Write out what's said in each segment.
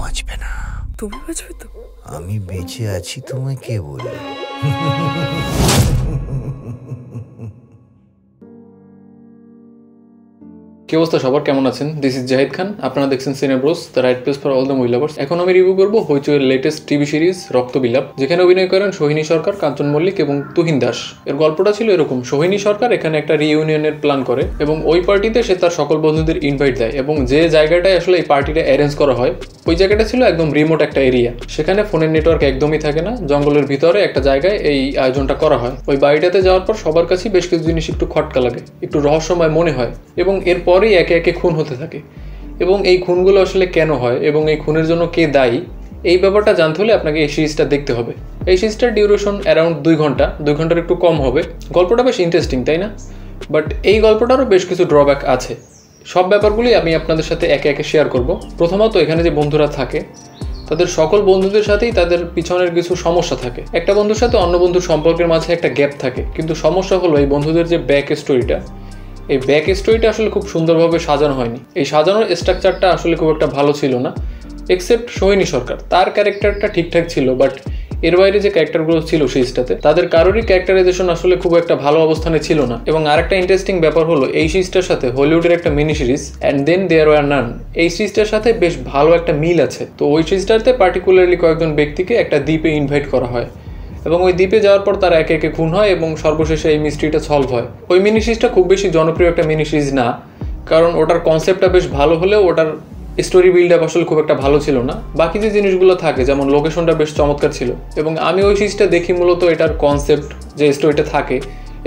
বাঁচবে না। তুমি বাঁচবে তো? আমি বেঁচে আছি তোমায় কে বলল কি অবস্থা? সবার কেমন আছেন? দিস ইজ জাহিদ খান আপনারা দেখছেন Cinebros the right place for all the মহিলা মহিলাভার্স এখন আমি রিভিউ করব হইচইয়ের লেটেস্ট টিভি সিরিজ রক্তবিলাপ যেখানে অভিনয় করেন সোহিনী সরকার কাঞ্চন মল্লিক এবং তুহিন দাস এর গল্পটা ছিল এরকম সোহিনী সরকার এখানে একটা রিইউনিয়নের প্ল্যান করে এবং ওই পার্টিতে সে তার সকল বন্ধুদের ইনভাইট দেয় এবং যে জায়গাটায় আসলে এই পার্টিটা অ্যারেঞ্জ করা হয়, ওই জায়গাটা ছিল একদম রিমোট একটা এরিয়া সেখানে ফোনের নেটওয়ার্ক একদমই থাকে না, জঙ্গলের ভিতরে একটা জায়গায় এই আয়োজনটা করা হয়। ওই বাড়িটাতে যাওয়ার পর সবার কাছেই বেশ কিছু জিনিস একটু খটকা লাগে, একটু রহস্যময় মনে হয় এবং এরপরেই একে একে খুন হতে থাকে। এবং এই খুনগুলো আসলে কেন হয় এবং এই খুনের জন্য কে দায়ী, এই ব্যাপারটা জানতে হলে আপনাকে এই সিরিজটা দেখতে হবে। এই সিরিজটার ডিউরেশন অ্যারাউন্ড দুই ঘণ্টা, দুই ঘণ্টার একটু কম হবে। গল্পটা বেশ ইন্টারেস্টিং তাই না? বাট এই গল্পটারও বেশ কিছু ড্রব্যাক আছে। সব ব্যাপারগুলি আমি আপনাদের সাথে একে একে শেয়ার করব। প্রথমত এখানে যে বন্ধুরা থাকে, তাদের সকল বন্ধুদের সাথেই তাদের পিছনের কিছু সমস্যা থাকে। একটা বন্ধুর সাথে অন্য বন্ধুর সম্পর্কের মাঝে একটা গ্যাপ থাকে। কিন্তু সমস্যা হলো এই বন্ধুদের যে ব্যাক স্টোরিটা এই ব্যাক স্টোরিটা আসলে খুব সুন্দরভাবে সাজানো হয়নি। এই সাজানোর স্ট্রাকচারটা আসলে খুব একটা ভালো ছিল না এক্সেপ্ট সোহিনী সরকার। তার ক্যারেক্টারটা ঠিকঠাক ছিল বাট এর বাইরে যে ক্যারেক্টারগুলো ছিল সিরিজটাতে তাদের কারোরই ক্যারেক্টারাইজেশন আসলে খুব একটা ভালো অবস্থানে ছিল না। এবং আরেকটা ইন্টারেস্টিং ব্যাপার হলো, এই সিরিজটার সাথে হলিউডের একটা mini series and then there were none এই সিরিজটার সাথে বেশ ভালো একটা মিল আছে। তো ওই সিরিজটাতে পার্টিকুলারলি কয়েকজন ব্যক্তিকে একটা দ্বীপে ইনভাইট করা হয়। এবং ওই দ্বীপে যাওয়ার পর তারা একে একে খুন হয় এবং সর্বশেষে এই মিস্ট্রিটা সলভ হয়। ওই মিনি সিরিজটা খুব বেশি জনপ্রিয় একটা মিনি সিরিজ না, কারণ ওটার কনসেপ্টটা বেশ ভালো হলেও ওটার স্টোরি বিল্ড আপ আসলে খুব একটা ভালো ছিল না। বাকি যে জিনিসগুলো থাকে, যেমন লোকেশনটা বেশ চমৎকার ছিল এবং আমি ওই সিরিজটা দেখি মূলত এটার কনসেপ্ট যে স্টোরিটা থাকে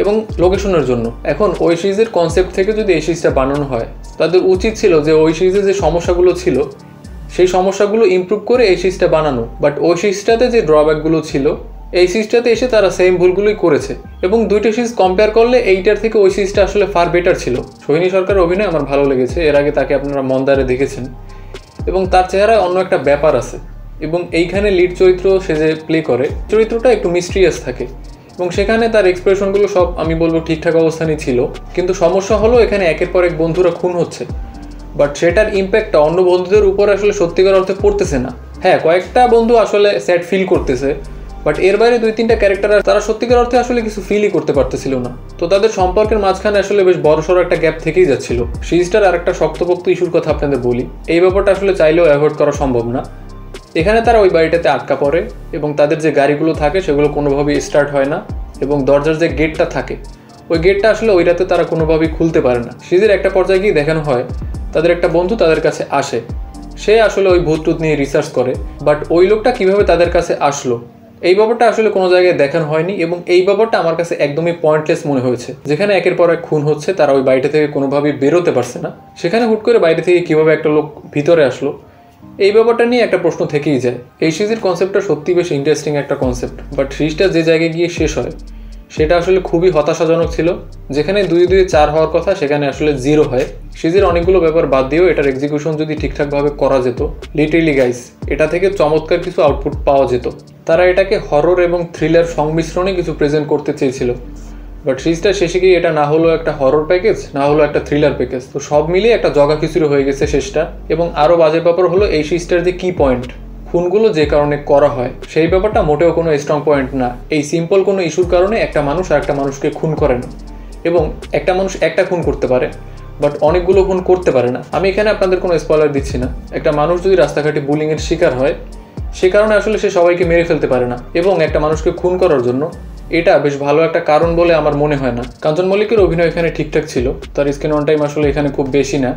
এবং লোকেশনের জন্য। এখন ওই সিরিজের কনসেপ্ট থেকে যদি এই সিরিজটা বানানো হয়, তাদের উচিত ছিল যে ওই সিরিজে যে সমস্যাগুলো ছিল, সেই সমস্যাগুলো ইমপ্রুভ করে এই সিরিজটা বানানো। বাট ওই সিরিজটাতে যে ড্রব্যাকগুলো ছিল এই সিরিজটাতে এসে তারা সেম ভুলগুলোই করেছে এবং দুইটা সিরিজ কম্পেয়ার করলে এইটার থেকে ওই সিরিজটা আসলে ফার বেটার ছিল। সোহিনী সরকারের অভিনয় আমার ভালো লেগেছে, এর আগে তাকে আপনারা মন্দারে দেখেছেন। এবং তার চেহারায় অন্য একটা ব্যাপার আছে এবং এইখানে লিড চরিত্র সে যে প্লে করে, চরিত্রটা একটু মিস্ট্রিয়াস থাকে। এবং সেখানে তার এক্সপ্রেশনগুলো সব আমি বলব ঠিকঠাক অবস্থানই ছিল। কিন্তু সমস্যা হলো এখানে একের পর এক বন্ধুরা খুন হচ্ছে। বাট সেটার ইম্প্যাক্টটা অন্য বন্ধুদের উপর আসলে সত্যিকার অর্থে পড়তেছে না। হ্যাঁ কয়েকটা বন্ধু আসলে স্যাড ফিল করতেছে। বাট এর বাইরে দুই তিনটা ক্যারেক্টার তারা সত্যিকার অর্থে আসলে কিছু ফিলই করতে পারতেছিল না। তো তাদের সম্পর্কের মাঝখানে আসলে বেশ বড়সড় একটা গ্যাপ থেকেই যাচ্ছিল। সিরিজটার আর একটা শক্তপোক্ত ইস্যুর কথা আপনাদের বলি। এই ব্যাপারটা আসলে চাইলেও অ্যাভয়েড করা সম্ভব না। এখানে তারা ওই বাড়িটাতে আটকা পড়ে এবং তাদের যে গাড়িগুলো থাকে সেগুলো কোনোভাবেই স্টার্ট হয় না এবং দরজার যে গেটটা থাকে, ওই গেটটা আসলে ওই রাতে তারা কোনোভাবেই খুলতে পারে না। সিরিজের একটা পর্যায়ে গিয়ে দেখানো হয়, তাদের একটা বন্ধু তাদের কাছে আসে। সে আসলে ওই ভূত টুত নিয়ে রিসার্চ করে বাট ওই লোকটা কীভাবে তাদের কাছে আসলো এই ব্যাপারটা আসলে কোনো জায়গায় দেখানো হয়নি এবং এই ব্যাপারটা আমার কাছে একদমই পয়েন্টলেস মনে হয়েছে। যেখানে একের পর এক খুন হচ্ছে, তারা ওই বাড়িটা থেকে কোনোভাবেই বেরোতে পারছে না। সেখানে হুট করে বাইরে থেকে কীভাবে একটা লোক ভিতরে আসলো? এই ব্যাপারটা নিয়ে একটা প্রশ্ন থেকেই যায়। এই সিরিজের কনসেপ্টটা সত্যি বেশ ইন্টারেস্টিং একটা কনসেপ্ট বাট সিরিজটা যে জায়গায় গিয়ে শেষ হয়, সেটা আসলে খুবই হতাশাজনক ছিল। যেখানে দুই দুই চার হওয়ার কথা, সেখানে আসলে জিরো হয়। সিরিজের অনেকগুলো ব্যাপার বাদ দিয়েও এটার এক্সিকিউশন যদি ঠিকঠাকভাবে করা যেত লিটারেলি গাইস এটা থেকে চমৎকার কিছু আউটপুট পাওয়া যেত। তারা এটাকে হরর এবং থ্রিলার সংমিশ্রণে কিছু প্রেজেন্ট করতে চেয়েছিল। বাট সিরিজটা শেষে গিয়ে এটা না হলো একটা হরর প্যাকেজ না হলো একটা থ্রিলার প্যাকেজ তো সব মিলিয়ে একটা জগা খিচুড়ি হয়ে গেছে শেষটা, এবং আরও বাজে ব্যাপার হলো এই সিরিজটার যে কি পয়েন্ট খুনগুলো যে কারণে করা হয়, সেই ব্যাপারটা মোটেও কোনো স্ট্রং পয়েন্ট না। এই সিম্পল কোনো ইস্যুর কারণে একটা মানুষ আর একটা মানুষকে খুন করে না। এবং একটা মানুষ একটা খুন করতে পারে বাট অনেকগুলো খুন করতে পারে না। আমি এখানে আপনাদের কোনো স্পয়লার দিচ্ছি না। একটা মানুষ যদি রাস্তাঘাটে বুলিংয়ের শিকার হয় সে কারণে আসলে সে সবাইকে মেরে ফেলতে পারে না এবং একটা মানুষকে খুন করার জন্য এটা বেশ ভালো একটা কারণ বলে আমার মনে হয় না। কাঞ্চন মল্লিকের অভিনয় এখানে ঠিকঠাক ছিল, তার স্ক্রিন অন টাইম আসলে এখানে খুব বেশি না।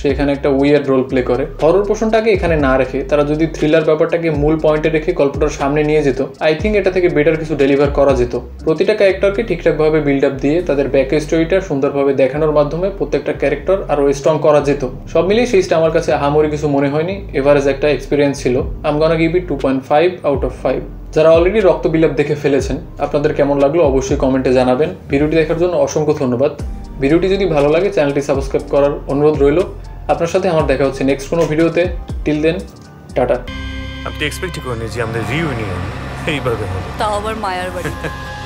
সে এখানে একটা উইয়ার রোল প্লে করে। হরর পোষণটাকে এখানে না রেখে, তারা যদি থ্রিলার ব্যাপারটাকে মূল পয়েন্টে রেখে গল্পটার সামনে নিয়ে যেত আই থিঙ্ক এটা থেকে বেটার কিছু ডেলিভার করা যেত। প্রতিটা ক্যারেক্টারকে ঠিকঠাকভাবে বিল্ড আপ দিয়ে তাদের ব্যাক স্টোরিটা সুন্দরভাবে দেখানোর মাধ্যমে প্রত্যেকটা ক্যারেক্টার আরও স্ট্রং করা যেত। সব মিলিয়ে সিরিজটা আমার কাছে আহামরি কিছু মনে হয়নি, এভারেজ একটা এক্সপিরিয়েন্স ছিল। I'm gonna give two point five out of five যারা অলরেডি রক্তবিলাপ দেখে ফেলেছেন, আপনাদের কেমন লাগল অবশ্যই কমেন্টে জানাবেন। ভিডিওটি দেখার জন্য অসংখ্য ধন্যবাদ। ভিডিওটি যদি ভালো লাগে চ্যানেলটি সাবস্ক্রাইব করার অনুরোধ রইল। আপনার সাথে আমার দেখা হচ্ছে নেক্সট কোনো ভিডিওতে। Till then tata. আপনি এক্সপেক্ট করেন যে আমাদের রিউনিয়ন এইভাবে হবে। তাও আবার মায়ার বাড়ি।